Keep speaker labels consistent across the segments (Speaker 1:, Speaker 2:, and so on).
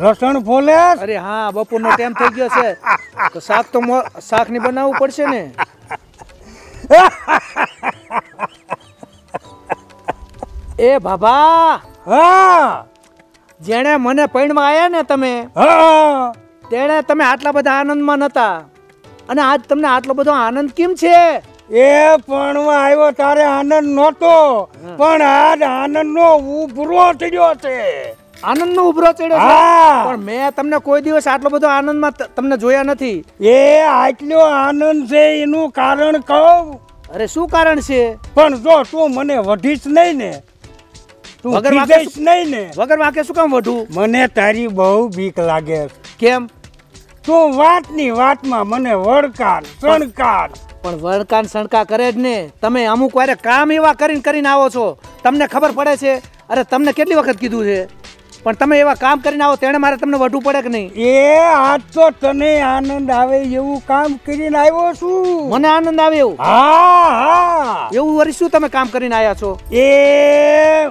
Speaker 1: લસણ ફોલે
Speaker 2: અરે હા બપોરનો ટાઈમ થઈ ગયો છે. તો શાક તો શાકની બનાવવું પડશે ને. એ બાબા!
Speaker 1: હા.
Speaker 2: જેણે મને પૈણમાં આયા ને તમે
Speaker 1: હા.
Speaker 2: તેણે તમે આટલા બધા આનંદમાં નતા અને આજ તમને આટલો બધો આનંદ કેમ છે?
Speaker 1: એ પણવા આવ્યો તારે આનંદ નહોતો. પણ આજ આનંદ નો ઉભરો થયો છે.
Speaker 2: આનંદનો ઉભરો ચડ્યો પણ મેં તમને કોઈ દિવસ આટલો બધો આનંદમાં તમને જોયા નથી.
Speaker 1: એ આટલો આનંદ છે એનું કારણ કહું.
Speaker 2: અરે શું કારણ છે?
Speaker 1: પણ જો તું મને વઢીશ નહીં ને તું
Speaker 2: વગર વાંકે
Speaker 1: નહીં ને
Speaker 2: વગર વાંકે શું કામ વઢું?
Speaker 1: મને તારી બહુ બીક લાગે
Speaker 2: કેમ?
Speaker 1: તું વાતની વાતમાં મને વળકાર શણકાર.
Speaker 2: પણ વળકાન સણકા કરે જ ને. તમે અમુક વારે કામ એવા કરીને કરીને આવો છો. તમને ખબર પડે છે. અરે તમને કેટલી વખત કીધું છે? પણ તમે એવા કામ કરીને આવો તેણે મારે તમને વધુ પડે કે નહીં?
Speaker 1: એ આજ તો તને આનંદ આવે એવું કામ કરીને આવ્યો છું.
Speaker 2: મને આનંદ આવે એવું?
Speaker 1: હા હા.
Speaker 2: એવું વરી શું તમે કામ કરીને આવ્યા છો?
Speaker 1: એ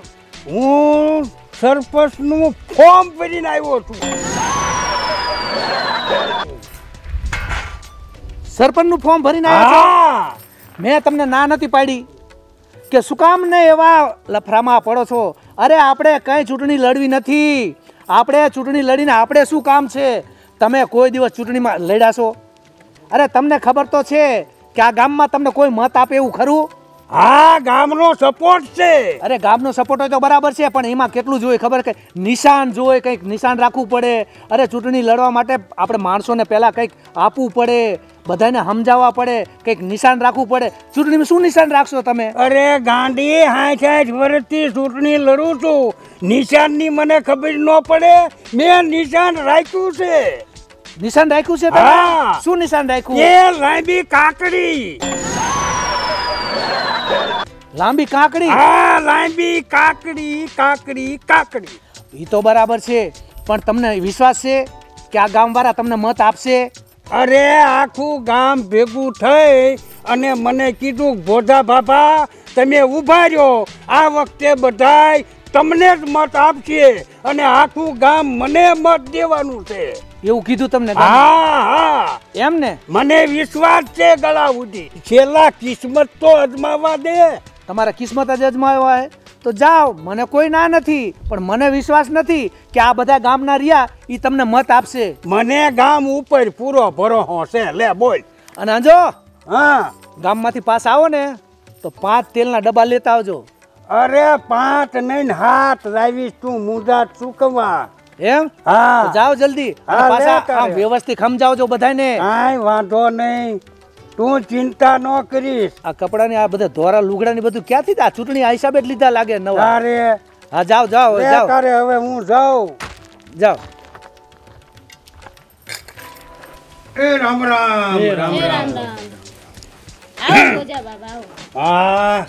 Speaker 1: હું સરપંચનું ફોર્મ ભરીને આવ્યો છું.
Speaker 2: સરપંચનું ફોર્મ ભરીને આવ્યા છો? મેં તમને ના નથી પાડી. કે શું કામ ને એવા લફરામાં પડો છો? અરે, આપણે કંઈ ચૂંટણી લડવી નથી. આપણે ચૂંટણી લડીને આપણે શું કામ છે? તમે કોઈ દિવસ ચૂંટણીમાં લડ્યા છો? અરે, તમને ખબર તો છે કે આ ગામમાં તમને કોઈ મત આપે એવું ખરું?
Speaker 1: હા ગામનો સપોર્ટ છે.
Speaker 2: અરે ગામનો સપોર્ટ હોય તો બરાબર છે પણ એમાં કેટલું જોઈએ? ખબર કે નિશાન જોઈએ કંઈક નિશાન રાખવું પડે. અરે ચૂંટણી લડવા માટે આપણે માણસોને પહેલાં કંઈક આપવું પડે બધાને સમજાવવા પડે કંઈક નિશાન રાખવું પડે. ચૂંટણીમાં શું નિશાન રાખશો તમે?
Speaker 1: અરે ગાંડી હાઠ હાઠ વર્ષથી ચૂંટણી લડું છું. નિશાનની મને ખબર ન પડે. મેં નિશાન રાખ્યું છે.
Speaker 2: નિશાન રાખ્યું છે
Speaker 1: હા.
Speaker 2: શું નિશાન રાખ્યું?
Speaker 1: એ લાંબી કાકડી.
Speaker 2: લાંબી કાકડી.
Speaker 1: હા લાંબી કાકડી કાકડી કાકડી.
Speaker 2: એ તો બરાબર છે પણ તમને વિશ્વાસ છે કે આ ગામવાળા તમને મત આપશે?
Speaker 1: અરે આખું ગામ ભેગું થઈ અને મને કીધું ભોધા બાબા તમે ઊભા રહ્યો આ વખતે બધાય તમને જ મત આપશે અને આખું ગામ મને મત દેવાનું છે.
Speaker 2: એવું કીધું તમને
Speaker 1: હા હા.
Speaker 2: એમ ને
Speaker 1: મને વિશ્વાસ છે ગળા સુધી. છેલ્લા કિસ્મત તો અજમાવા દે.
Speaker 2: તમારા કિસ્મત જ અજમાયો હોય. તો જાઓ મને કોઈ ના નથી પણ મને વિશ્વાસ નથી કે આ બધા ગામના રહ્યા એ તમને મત આપશે.
Speaker 1: મને ગામ ઉપર પૂરો ભરો છે લે બોલ.
Speaker 2: અને જો
Speaker 1: હા.
Speaker 2: ગામમાંથી પાસ આવો ને તો પાંચ તેલના ડબ્બા લેતા આવજો.
Speaker 1: અરે પાંચ નહીં હાથ લાવીશ તું મુદા ચૂકવા.
Speaker 2: એમ?
Speaker 1: હા.
Speaker 2: જાઓ જલ્દી. પાછા વ્યવસ્થિત સમજાવજો બધાને
Speaker 1: કાંઈ વાંધો નહીં. તું ચિંતા ન કરીશ.
Speaker 2: આ કપડાની આ બધા ધોરા લુગડા ની બધું ક્યાંથી આ ચૂંટણી આ હિસાબે જ લીધા લાગે નવા?
Speaker 1: તારે
Speaker 2: હા જાઓ જાઓ જાઓ.
Speaker 1: તારે હવે હું જાઉં.
Speaker 2: જાઓ.
Speaker 1: એ રામ રામ
Speaker 2: એ રામ
Speaker 3: રામ. રામ આવો ગોજા બાબા આવો.
Speaker 1: હા.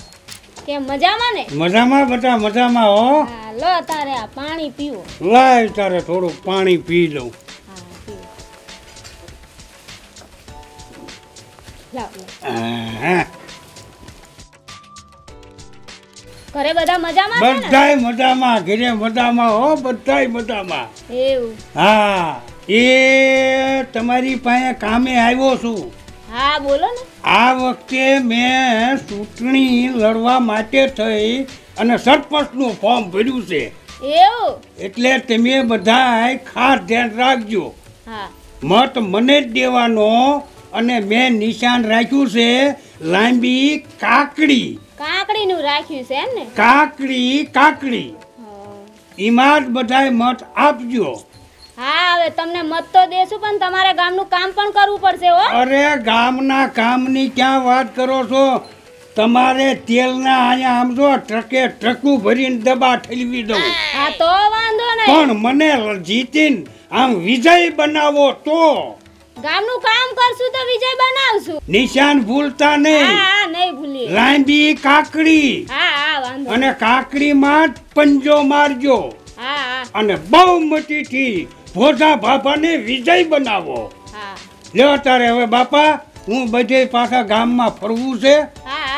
Speaker 3: કેમ મજામાં ને?
Speaker 1: મજામાં બધા મજામાં હો.
Speaker 3: લો તારે આ પાણી પીવો.
Speaker 1: લાય તારે થોડું પાણી પી લઉં.
Speaker 3: ઘરે બધા મજામાં
Speaker 1: બધાય મજામાં ઘરે મજામાં હો બધાય મજામાં.
Speaker 3: એવું.
Speaker 1: હા એ તમારી પાસે કામે આવ્યો છું.
Speaker 3: હા બોલો ને.
Speaker 1: આ વખતે મેં ચૂંટણી લડવા માટે થઈ અને સરપંચનું ફોર્મ ભર્યું છે.
Speaker 3: એવું?
Speaker 1: એટલે તમે બધા ખાસ ધ્યાન રાખજો.
Speaker 3: હા.
Speaker 1: મત મને જ દેવાનો અને મેં નિશાન રાખ્યું છે લાંબી કાકડી.
Speaker 3: કાકડીનું રાખ્યું છે એમ ને?
Speaker 1: કાકડી કાકડી. જ બધાય મત આપજો.
Speaker 3: હા હવે તમને મત તો દેશું પણ તમારે ગામનું કામ પણ કરવું પડશે હો.
Speaker 1: અરે ગામના કામની ક્યાં વાત કરો છો? તમારે તેલના અહીંયા આમ જો ટ્રકે ટ્રકું ભરીને દબા ઠેલવી દઉં.
Speaker 3: હા તો વાંધો નહીં.
Speaker 1: પણ મને જીતીને આમ વિજય બનાવો તો.
Speaker 3: ગામનું કામ કરશું તો વિજય બનાવશું.
Speaker 1: નિશાન ભૂલતા નહીં.
Speaker 3: હા નહીં ભૂલી
Speaker 1: લાંબી કાકડી.
Speaker 3: હા હા વાંધો
Speaker 1: અને કાકડી માં પંજો મારજો.
Speaker 3: હા હા.
Speaker 1: અને થી ભોજા બાપાને વિજય બનાવો.
Speaker 3: હા.
Speaker 1: લ્યો તારે હવે બાપા હું બધે પાછા ગામમાં ફરવું છે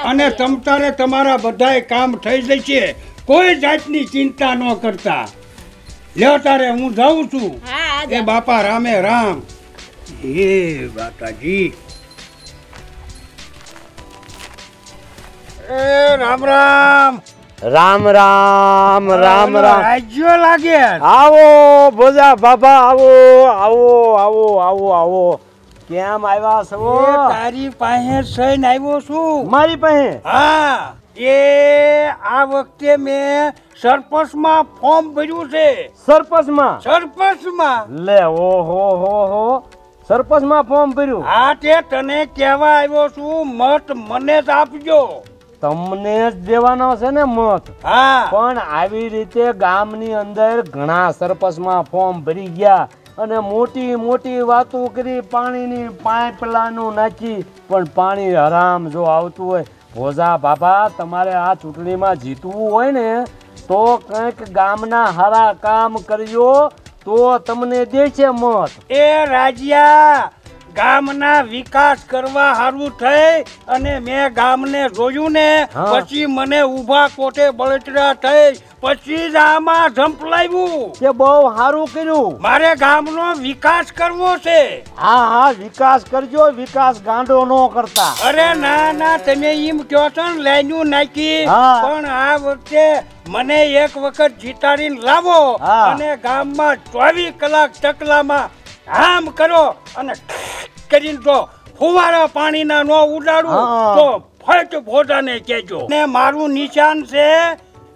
Speaker 1: અને તમ તારે તમારા બધાય કામ થઈ જશે. કોઈ જાતની ચિંતા ન કરતા. લ્યો તારે હું જાઉં છું. એ બાપા રામે રામ. હે માતાજી. એ રામ રામ.
Speaker 4: રામ રામ રામ રામ.
Speaker 1: રાજ્યો લાગે.
Speaker 4: આવો ભોજા બાબા આવો આવો આવો આવો આવો. કેમ આવ્યા છો?
Speaker 1: એ તારી પાસે સૈન આવ્યો છું.
Speaker 4: મારી પાસે?
Speaker 1: હા એ આ વખતે મેં સરપંચમાં ફોર્મ ભર્યું છે.
Speaker 4: સરપંચમાં?
Speaker 1: સરપંચમાં.
Speaker 4: લે ઓહો હો હો. હો સરપંચમાં ફોર્મ ભર્યું.
Speaker 1: હા તે તને કહેવા આવ્યો છું મત મને જ આપજો.
Speaker 4: તમને જ દેવાનો છે ને મત.
Speaker 1: હા.
Speaker 4: પણ આવી રીતે ગામની અંદર ઘણા સરપંચમાં ફોર્મ ભરી ગયા અને મોટી મોટી વાતો કરી પાણીની પાઇપલાનું નાખી પણ પાણી હરામ જો આવતું હોય. ભોજા બાબા તમારે આ ચૂંટણીમાં જીતવું હોય ને તો કંઈક ગામના હારા કામ કરજો તો તમને દેશે મત.
Speaker 1: એ રાજ્યા ગામના વિકાસ કરવા સારું થઈ અને મેં ગામને જોયું ને પછી મને ઊભા કોઠે બળતરા થઈ. પછી જ આમાં ઝંપલાવ્યું.
Speaker 4: કે બહુ સારું કર્યું.
Speaker 1: મારે ગામનો વિકાસ કરવો છે.
Speaker 4: હા હા વિકાસ કરજો વિકાસ ગાંડો નો કરતા.
Speaker 1: અરે ના ના તમે એમ કહો છો ને લાઈનું નાખી પણ આ વખતે મને એક વખત જીતાડીને લાવો. અને ગામમાં ચોવીસ કલાક ચકલામાં આમ કરો અને કરીને તો ફુવારા પાણીના નો ઉડાડું. તો ફટ ભોજાને કહેજો. ને મારું નિશાન છે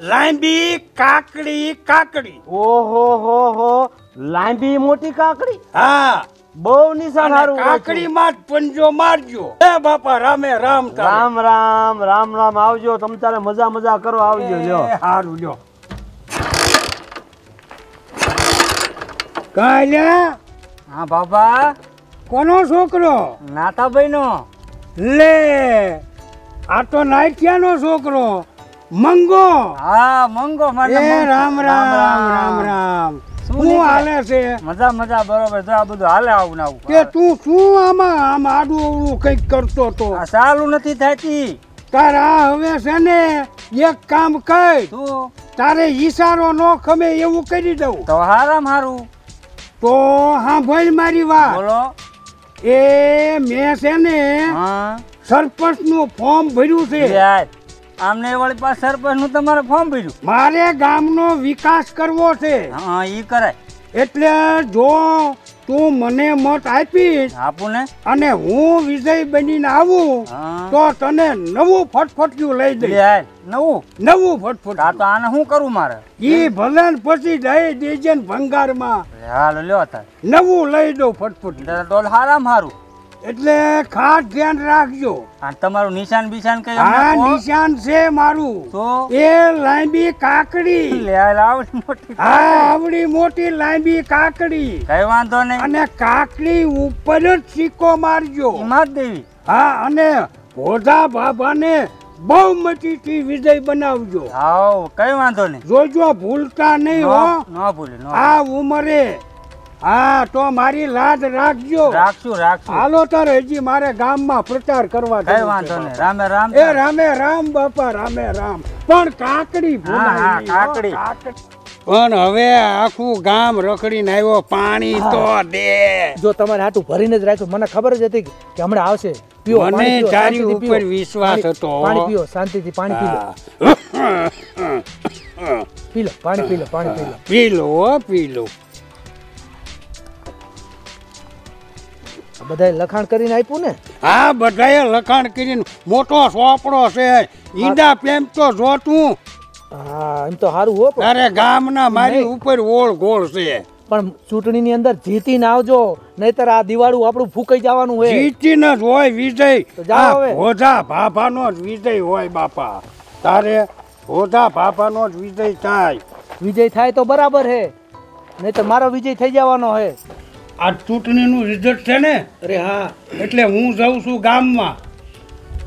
Speaker 1: લાંબી કાકડી કાકડી.
Speaker 4: ઓહો હો હો. લાંબી મોટી કાકડી?
Speaker 1: હા.
Speaker 4: બહુ નિશાન
Speaker 1: અને
Speaker 4: સારું
Speaker 1: કાકડીમાં જ પંજો મારજો. એ બાપા રામે રામ
Speaker 4: રામ રામ રામ રામ. આવજો તમ તારે મજા મજા કરો આવજો લ્યો
Speaker 1: હારું લ્યો કાલ્યા
Speaker 5: હા બાબા
Speaker 1: કોનો છોકરો?
Speaker 5: નાતાભાઈ નો
Speaker 1: લે. આ તો નાઠિયાનો છોકરો. મંગો.
Speaker 5: હા મંગો મારે
Speaker 1: રામ રામ રામ રામ
Speaker 5: શું
Speaker 1: હાલે છે?
Speaker 5: મજા મજા બરોબર. જો આ બધું હાલે આવું ને
Speaker 1: કે તું શું આમાં આમ આડું અવડું કંઈક કરતો તો
Speaker 5: આ ચાલુ નથી થતી.
Speaker 1: તારા હવે છે ને એક કામ કર. તારે ઈશારો ન ખમે એવું કરી દઉં.
Speaker 5: તો હારામ હારું.
Speaker 1: તો હા ભાઈ મારી વાત.
Speaker 5: બોલો.
Speaker 1: એ મેં છે ને
Speaker 5: હા.
Speaker 1: સરપંચનું ફોર્મ ભર્યું છે.
Speaker 5: આમને વળી પાસે સરપંચનું તમારે ફોર્મ ભર્યું.
Speaker 1: મારે ગામનો વિકાસ કરવો છે.
Speaker 5: હા ઈ કરાય.
Speaker 1: એટલે જો તું મને મત આપીશ
Speaker 5: આપું ને
Speaker 1: અને હું વિજય બનીને આવું તો તને નવું ફટફટિયું લઈ દઈશ.
Speaker 5: નવું? નવું
Speaker 1: નવું
Speaker 5: આ તો આને શું કરું મારે?
Speaker 1: ઈ ભલે પછી દઈ દેજે ને ભંગારમાં.
Speaker 5: હાલ લ્યો તાર
Speaker 1: નવું લઈ દઉં ફટફટ
Speaker 5: તો હારામ હારું.
Speaker 1: એટલે ખાસ ધ્યાન રાખજો.
Speaker 5: આ તમારું નિશાન બિશાન કઈ
Speaker 1: નિશાન છે મારું.
Speaker 5: તો?
Speaker 1: એ લાંબી કાકડી.
Speaker 5: આવડી મોટી
Speaker 1: આ આવડી મોટી લાંબી કાકડી.
Speaker 5: કઈ વાંધો નહીં.
Speaker 1: અને કાકડી ઉપર જ સિક્કો મારજો.
Speaker 5: હિમાત દેવી.
Speaker 1: હા અને ભોધા બાબાને બહુ મતીથી વિજય બનાવજો.
Speaker 5: હાવ કઈ વાંધો નહીં.
Speaker 1: જોજો ભૂલતા નહીં હો.
Speaker 5: ન ભૂલે.
Speaker 1: આ ઉંમરે હા તો મારી લાજ રાખજો.
Speaker 5: રાખશું રાખશું.
Speaker 1: હાલો તાર હજી મારે ગામમાં પ્રચાર કરવા
Speaker 5: કઈ વાંધો નહીં. રામે રામ
Speaker 1: એ રામે રામ બાપા રામે રામ. પણ
Speaker 5: કાકડી.
Speaker 1: કાકડી. પણ હવે આખું ગામ રખડીને આવ્યો પાણી તો દે.
Speaker 2: જો તમારે હાટું ભરીને જ રાખ્યું મને ખબર જ હતી કે હમણાં આવશે. પીઓ
Speaker 1: મને તારી ઉપર વિશ્વાસ હતો.
Speaker 2: પાણી પીઓ શાંતિથી પાણી પી લો પી લો પાણી પી લો પાણી પી લો
Speaker 1: પી લો પી લો
Speaker 2: બધાએ લખાણ કરીને આપ્યું ને?
Speaker 1: હા બધાએ લખાણ કરીને. મોટો સોપડો છે. ઈંડા પેમ તો જો તું
Speaker 2: હા એમ તો સારું હો
Speaker 1: અરે ગામના મારી ઉપર ઓળ ગોળ છે.
Speaker 2: પણ ચૂંટણીની અંદર જીતીને આવજો નહીતર આ દિવાળું આપણું ફૂંકાઈ જવાનું હોય.
Speaker 1: જીતીને જ હોય વિજય. આ ભાભાનો જ વિજય હોય બાપા. તારે ભોજા ભાભાનો જ વિજય થાય.
Speaker 2: વિજય થાય તો બરાબર હે નહીતર મારો વિજય થઈ જવાનો હે.
Speaker 1: આ ચૂંટણીનું રિઝલ્ટ છે ને
Speaker 2: અરે હા.
Speaker 1: એટલે હું જાઉં છું ગામમાં.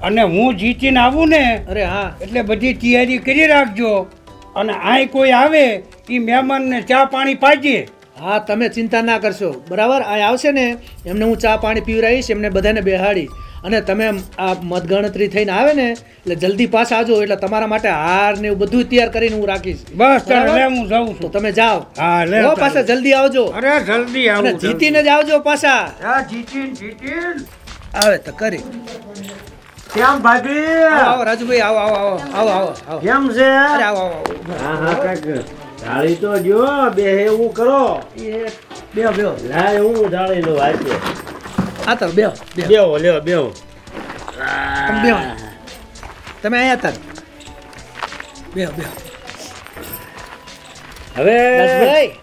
Speaker 1: અને હું જીતીને આવું ને
Speaker 2: અરે હા.
Speaker 1: એટલે બધી તૈયારી કરી રાખજો. અને આય કોઈ આવે એ મહેમાનને ચા પાણી પાજે.
Speaker 2: હા તમે ચિંતા ના કરશો. બરાબર? અહીં આવશે ને એમને હું ચા પાણી પીવડાવીશ એમને બધાને બેહાડી અને તમે આ મતગણતરી થઈને આવે ને એટલે જલ્દી પાછા આવજો એટલે તમારા માટે હાર ને એવું બધું તૈયાર કરીને હું રાખીશ.
Speaker 1: બસ લે હું જાઉં છું.
Speaker 2: તમે જાઓ.
Speaker 1: હા લે
Speaker 2: પાછા જલ્દી આવજો.
Speaker 1: અરે જલ્દી
Speaker 2: અને જીતીને જ આવજો પાછા.
Speaker 1: હા જીતીન જીતીન.
Speaker 2: આવે તો કરી.
Speaker 4: કેમ ભાભી.
Speaker 2: આવો આવો રાજુભાઈ આવો આવો આવો આવો આવો આવો.
Speaker 4: કેમ છે?
Speaker 2: અરે આવો આવો આવો.
Speaker 4: હા હા કાક ઢાળી તો જો બે એવું કરો.
Speaker 2: બે બે
Speaker 4: લા એવું ઢાળી લો આજે
Speaker 2: આ તો બેહો
Speaker 4: લ્યો બેહો.
Speaker 2: તમે બેહો. તમે અહીંયા તાર. બેહો બેહો.
Speaker 4: હવે.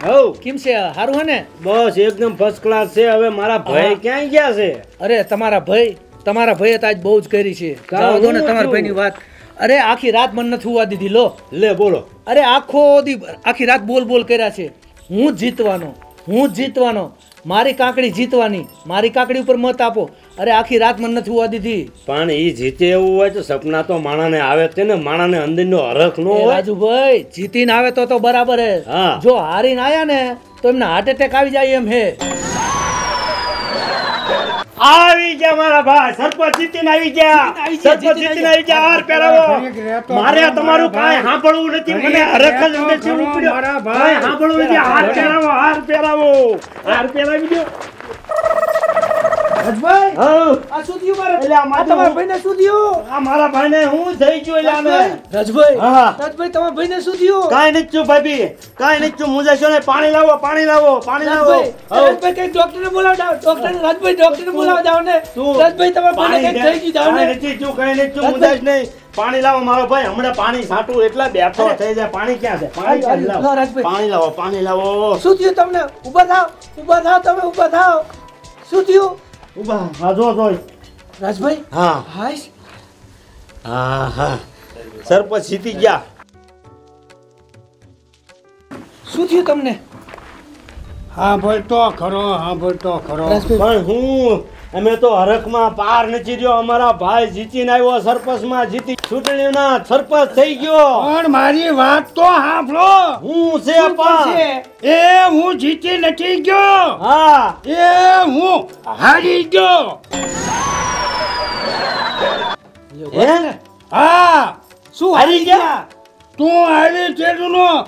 Speaker 4: હવ
Speaker 2: કેમ છે? સારું હે ને?
Speaker 4: બસ એકદમ ફર્સ્ટ ક્લાસ છે. હવે મારા ભાઈ. ક્યાં ગયા છે?
Speaker 2: અરે તમારા ભાઈ તમારા ભાઈએ તો આજ બહુ જ કરી છે. જાઓ દો ને તમારા ભાઈની વાત. અરે આખી રાત મને નથી હોવા દીધી લો.
Speaker 4: લે બોલો.
Speaker 2: અરે આખો દી આખી રાત બોલ બોલ કર્યા છે. હું જીતવાનો. હું જ જીતવાનો મારી કાકડી જીતવાની મારી કાકડી ઉપર મત આપો. અરે આખી રાત મને નથી હોવા દીધી.
Speaker 4: પણ એ જીતે એવું હોય તો સપના તો માણાને આવે છે ને. માણાને અંદરનો હરખ નો હોય.
Speaker 2: રાજુભાઈ જીતીને આવે તો તો બરાબર હા. જો હારીને આયા ને તો એમને હાર્ટ એટેક આવી જાય એમ હે
Speaker 4: આવી ગયા મારા ભાઈ. સરપંચ જીતીને આવી ગયા.
Speaker 2: આવી ગયા,
Speaker 4: સરપંચ
Speaker 2: જીતીને
Speaker 4: આવી ગયા. હાર પહેરાવો. મારે તમારું
Speaker 1: મારા
Speaker 4: કાંઈ સાંભળવું નથી. મને
Speaker 1: ઘડીક
Speaker 4: હરખ જ
Speaker 1: રહેતો
Speaker 4: ઉપડ્યો.
Speaker 1: મારા ભાઈ.
Speaker 4: સાંભળવું નથી. હાર પહેરાવો હાર પહેરાવો. હાર પહેરાવી દો.
Speaker 2: રાજભાઈ
Speaker 4: હા
Speaker 2: આ શું થયું મારે?
Speaker 4: એટલે આ
Speaker 2: તમારા ભાઈને શું થયું?
Speaker 4: આ મારા ભાઈને હું થઈ ગયો એટલે અમે
Speaker 2: રજભાઈ?
Speaker 4: હા.
Speaker 2: રાજભાઈ તમારા ભાઈને શું થયું?
Speaker 4: કાંઈ નથી છું ભાભી કાંઈ છું થયું. મુંજાશો ને પાણી લાવો પાણી લાવો પાણી લાવો.
Speaker 2: રજભાઈ કઈ ડોક્ટરને બોલાવ જાવ ડોક્ટર રાજભાઈ ડોક્ટરને બોલાવ જાવ ને રજભાઈ તમે તમારા ભાઈને
Speaker 4: પાણી
Speaker 2: કઈ થઈ ગયું જાવ ને
Speaker 4: નથી છું કાંઈ નથી
Speaker 2: છું.
Speaker 4: મુંજાશ નહીં. પાણી લાવો મારો ભાઈ. હમણાં પાણી છાંટું એટલા બેઠો થઈ જાય. પાણી ક્યાં છે? પાણી ક્યાં લાવો.
Speaker 2: રાજભાઈ.
Speaker 4: પાણી લાવો પાણી લાવો.
Speaker 2: શું થયું તમને? ઊભા થાવ ઊભા થાવ તમે ઊભા થાવ શું થયું?
Speaker 4: ઊભા. હા જો જો.
Speaker 2: રાજભાઈ?
Speaker 4: હા.
Speaker 2: હાશ
Speaker 4: હા હા. સરપંચ જીતી ગયા.
Speaker 2: શું થયું તમને?
Speaker 1: હા ભાઈ તો ખરો હા ભાઈ તો ખરો.
Speaker 2: ભાઈ
Speaker 4: પણ હું અમે તો હરખમાં પાર નથી રહ્યો. અમારા ભાઈ જીતીને આવ્યો સરપંચમાં જીતી. ચૂંટણીના સરપંચ થઈ ગયો.
Speaker 1: પણ મારી વાત તો સાંભળો.
Speaker 4: હું છે પણ
Speaker 1: એ હું જીતી નથી ગયો.
Speaker 4: હા.
Speaker 1: એ હું હારી ગયો.
Speaker 4: હે?
Speaker 1: હા.
Speaker 2: શું
Speaker 4: હારી ગયા?
Speaker 1: તું હારી તેનો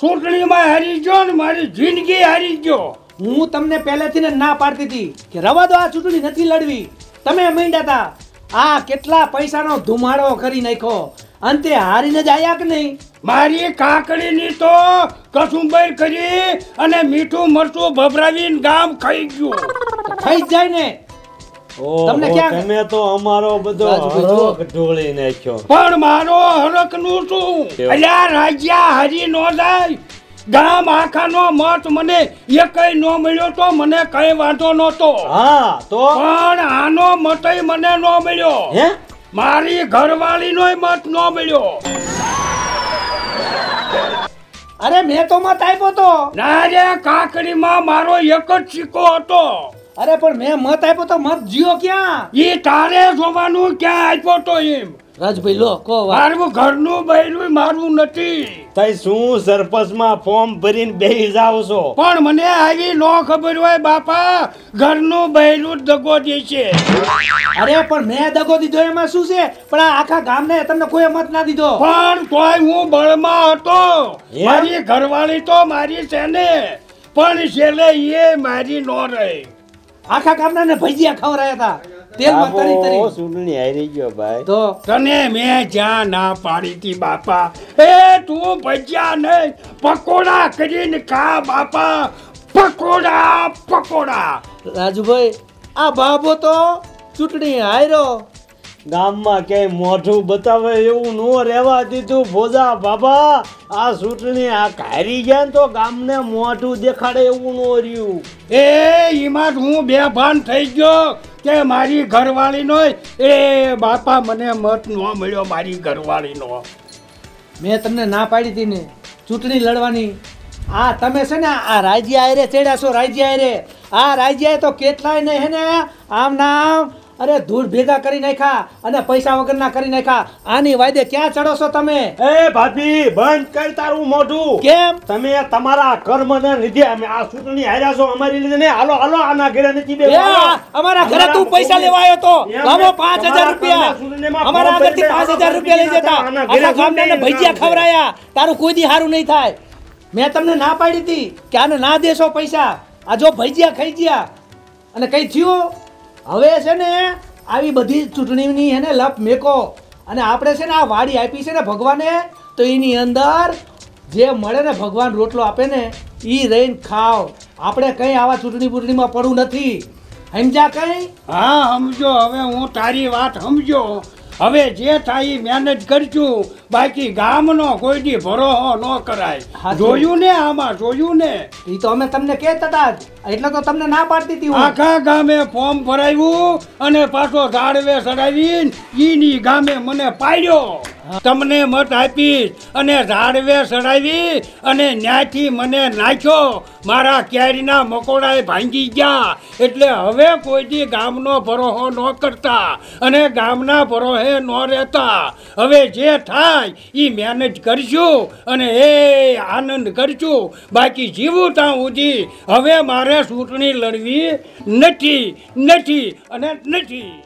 Speaker 1: ચૂંટણીમાં હારી ગયો ને મારી જિંદગી હારી ગયો.
Speaker 2: હું તમને પહેલેથી ને ના પાડતી હતી કે રવા દો આ ચૂંટણી નથી લડવી. તમે માંડ્યા હતા. આ કેટલા પૈસાનો ધુમાડો કરી નાખ્યો. અંતે હારીને જ આયા કે નહીં?
Speaker 1: મારી કાકડીની તો કસુંબર કરી અને મીઠું મરચું ભભરાવીને ગામ ખાઈ ગયું.
Speaker 2: ખાઈ જાય ને. તમને ક્યાં-
Speaker 4: તમે તો અમારો બધો હરક ઢોળી નાખ્યો.
Speaker 1: પણ મારો હરકનું શું અલ્યા રાજ્યા હરી નો જાય. ગામ આખાનો મત મને એકય નો મળ્યો તો મને કઈ વાંધો નહોતો.
Speaker 4: હા તો?
Speaker 1: પણ આનો મતય મને નો મળ્યો.
Speaker 4: હે?
Speaker 1: મારી ઘરવાળીનોય મત નો મળ્યો.
Speaker 2: અરે મેં તો મત આપ્યો તો.
Speaker 1: ના રે કાકડીમાં મારો એક જ સિક્કો હતો.
Speaker 2: અરે પણ મેં મત આપ્યો તો મત જીઓ ક્યાં?
Speaker 1: ઈ તારે જોવાનું ક્યાં આપ્યો તો એમ.
Speaker 2: રાજભાઈ લો કો
Speaker 1: મારું ઘરનું બૈરું મારું નથી.
Speaker 4: તઈ શું સરપંચમાં ફોર્મ ભરીને બેહી જાવ છો?
Speaker 1: પણ મને આવી નો ખબર હોય બાપા ઘરનું બૈરું દગો દે છે.
Speaker 2: અરે પણ મેં દગો દીધો એમાં શું છે? પણ આ આખા ગામને તમને કોઈ મત ના દીધો.
Speaker 1: પણ તોય હું બળમાં હતો? મારી ઘરવાળી તો મારી છે ને પણ છેલ્લે એ મારી નો રહી.
Speaker 2: આખા ગામના ને ભજીયા ખવડાયા હતા. તેલમાં તરી તરી.
Speaker 4: ચૂંટણી હારી ગયો ભાઈ.
Speaker 2: તો
Speaker 1: તને મેં જ્યાં ના પાડી હતી બાપા. એ તું ભજીયા નહીં પકોડા કરીને ખા બાપા. પકોડા પકોડા.
Speaker 2: રાજુભાઈ આ બાબો તો ચૂંટણી હાર્યો.
Speaker 4: ગામમાં ક્યાંય મોઢું બતાવે એવું નો રહેવા દીધું ભોજા બાબા. આ ચૂંટણી આ હારી ગયા ને તો ગામને મોઢું દેખાડે એવું ન રહ્યું.
Speaker 1: એ એમાં જ હું બેભાન થઈ ગયો. કે મારી ઘરવાળીનો એ બાપા મને મત ન મળ્યો મારી ઘરવાળીનો.
Speaker 2: મેં તમને ના પાડી હતી ને, ચૂંટણી લડવાની. આ તમે છે ને, આ રાજ્ય આયરે ચડ્યા છો, રાજ્ય આયરે. આ રાજ્ય તો કેટલાય ને હે ને, આમ ના આમ અરે ધૂળ ભેગા કરી નાખ્યા અને પૈસા વગરના કરી નાખ્યા. આની વાયદે ક્યાં ચડો છો તમે?
Speaker 4: એ ભાભી બંધ કર તારું મોઢું.
Speaker 2: કેમ?
Speaker 4: તમે તમારા કર્મને લીધે અમે આ ચૂંટણી હાર્યા છો અમારી લીધે ને હાલો હાલો આના ઘરે નથી બે
Speaker 2: અમારા ઘરે તું પૈસા લેવા આવ્યો તો. લાવો
Speaker 4: નહીં,
Speaker 2: પાંચ હજાર
Speaker 4: તમારા
Speaker 2: રૂપિયા અમારા આગળથી પાંચ હજાર રૂપિયા લઈ જતા. આખા ગામના ભજીયા
Speaker 4: નામ
Speaker 2: ખવડાયા. તારું કોઈ દી સારું નહીં થાય. મેં તમને ના પાડી હતી કે આને ના દેશો પૈસા. આ જો ભજીયા ખાઈ ગયા. અને કઈ થયું? હવે છે ને, આવી બધી ચૂંટણીની એને લપ મેકો. અને આપણે છે ને આ વાડી આપી છે ને ભગવાને, તો એની અંદર જે મળે ને ભગવાન રોટલો આપે ને એ રહીને ખાવ આપણે કંઈ આવા ચૂંટણી બૂંટણીમાં પડવું નથી. સમજ્યા કંઈ?
Speaker 1: હા, સમજો. હવે હું તારી વાત સમજો. હવે જે થાય એ મહેનત કરશું. બાકી ગામનો કોઈ દી ભરોહો ન કરાય. જોયું ને આમાં જોયું ને?
Speaker 2: એ તો અમે તમને કહેતા હતા એટલે તો તમને ના પાડતી હતી
Speaker 1: આખા ગામે ફોર્મ ભરાવ્યું અને પાછો ઝાડવે ચડાવીને ઈની ગામે મને પાડ્યો. તમને મત આપીશ અને ઝાડવે ચડાવી અને ન્યાયથી મને નાખ્યો. મારા કેરીના મકોડાએ ભાંગી ગયા. એટલે હવે કોઈથી ગામનો ભરોહો ન કરતા અને ગામના ભરોહે ન રહેતા. હવે જે થાય એ મહેનત કરશું અને એ આનંદ કરશું. બાકી જીવું ત્યાં સુધી હવે મારે ચૂંટણી લડવી નથી નથી અને નથી.